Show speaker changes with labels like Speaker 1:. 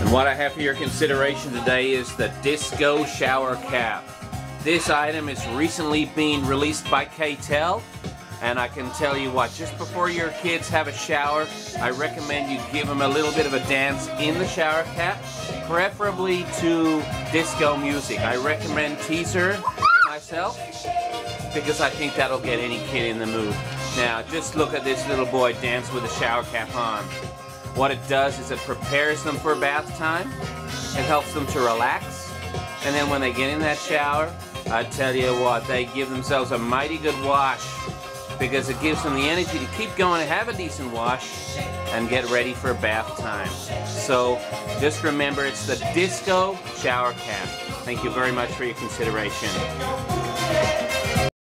Speaker 1: And what I have for your consideration today is the Disco Shower Cap. This item is recently being released by K-tel and I can tell you what, just before your kids have a shower, I recommend you give them a little bit of a dance in the shower cap, preferably to disco music. I recommend Teaser myself because I think that'll get any kid in the mood. Now, just look at this little boy dance with a shower cap on. What it does is it prepares them for bath time. It helps them to relax. And then when they get in that shower, I tell you what, they give themselves a mighty good wash because it gives them the energy to keep going and have a decent wash and get ready for bath time. So just remember it's the Disco Shower Cap. Thank you very much for your consideration.